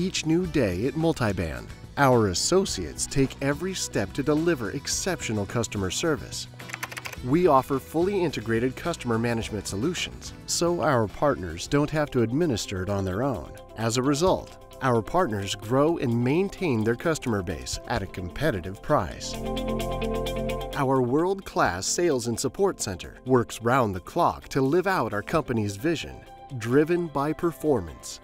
each new day at Multiband. Our associates take every step to deliver exceptional customer service. We offer fully integrated customer management solutions, so our partners don't have to administer it on their own. As a result, our partners grow and maintain their customer base at a competitive price. Our world class sales and support center works round the clock to live out our company's vision, driven by performance.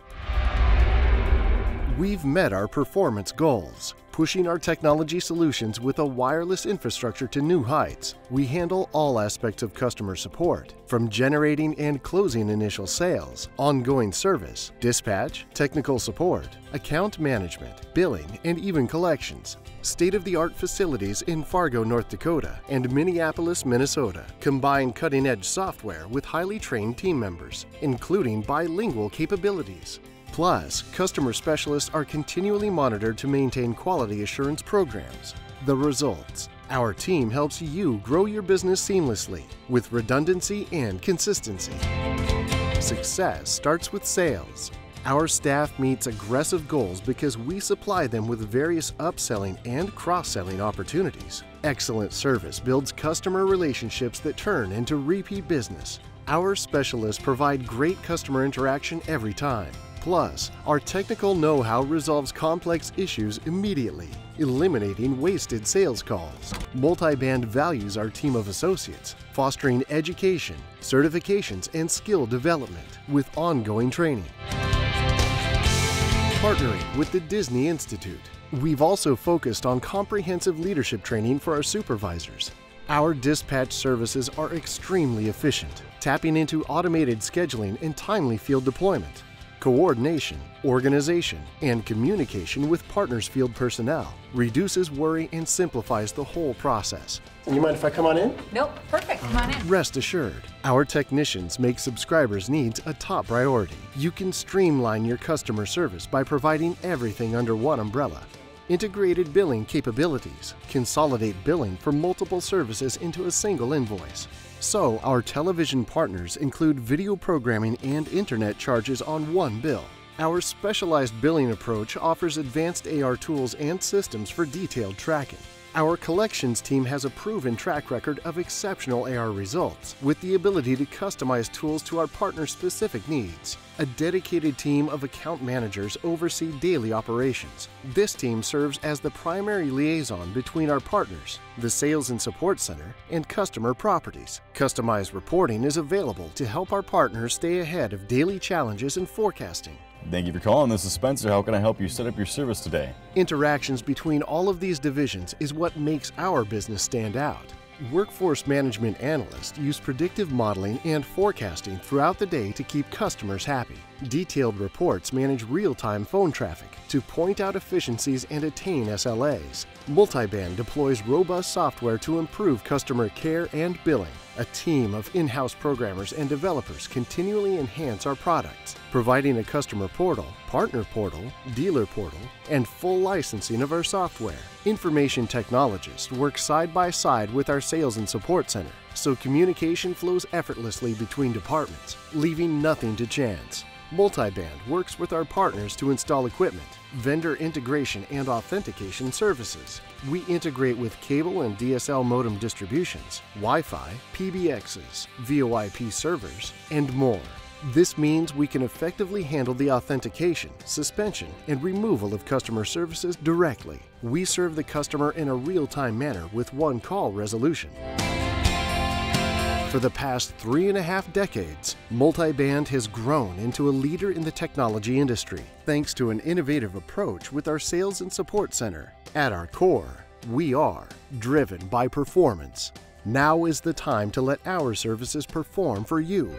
We've met our performance goals, pushing our technology solutions with a wireless infrastructure to new heights. We handle all aspects of customer support, from generating and closing initial sales, ongoing service, dispatch, technical support, account management, billing, and even collections. State of the art facilities in Fargo, North Dakota, and Minneapolis, Minnesota combine cutting edge software with highly trained team members, including bilingual capabilities. Plus, customer specialists are continually monitored to maintain quality assurance programs. The results our team helps you grow your business seamlessly with redundancy and consistency. Success starts with sales. Our staff meets aggressive goals because we supply them with various upselling and cross selling opportunities. Excellent service builds customer relationships that turn into repeat business. Our specialists provide great customer interaction every time. Plus, our technical know how resolves complex issues immediately, eliminating wasted sales calls. Multiband values our team of associates, fostering education, certifications, and skill development with ongoing training. Partnering with the Disney Institute, we've also focused on comprehensive leadership training for our supervisors. Our dispatch services are extremely efficient, tapping into automated scheduling and timely field deployment coordination, organization, and communication with partners field personnel reduces worry and simplifies the whole process. You mind if I come on in? Nope, perfect. Come on in. Rest assured, our technicians make subscribers' needs a top priority. You can streamline your customer service by providing everything under one umbrella. Integrated billing capabilities consolidate billing for multiple services into a single invoice so, our television partners include video programming and internet charges on one bill. Our specialized billing approach offers advanced AR tools and systems for detailed tracking. Our collections team has a proven track record of exceptional AR results with the ability to customize tools to our partner specific needs. A dedicated team of account managers oversee daily operations. This team serves as the primary liaison between our partners, the Sales and Support Center, and customer properties. Customized reporting is available to help our partners stay ahead of daily challenges and forecasting. Thank you for calling. This is Spencer. How can I help you set up your service today? Interactions between all of these divisions is what makes our business stand out. Workforce management analysts use predictive modeling and forecasting throughout the day to keep customers happy. Detailed reports manage real time phone traffic to point out efficiencies and attain SLAs. Multiband deploys robust software to improve customer care and billing. A team of in house programmers and developers continually enhance our products, providing a customer portal, partner portal, dealer portal, and full licensing of our software. Information technologists work side by side with our sales and support center, so communication flows effortlessly between departments, leaving nothing to chance. Multiband works with our partners to install equipment, vendor integration and authentication services. We integrate with cable and DSL modem distributions, Wi Fi, PBXs, VoIP servers, and more. This means we can effectively handle the authentication, suspension, and removal of customer services directly. We serve the customer in a real time manner with one call resolution. For the past three and a half decades, Multiband has grown into a leader in the technology industry thanks to an innovative approach with our sales and support center. At our core, we are driven by performance. Now is the time to let our services perform for you.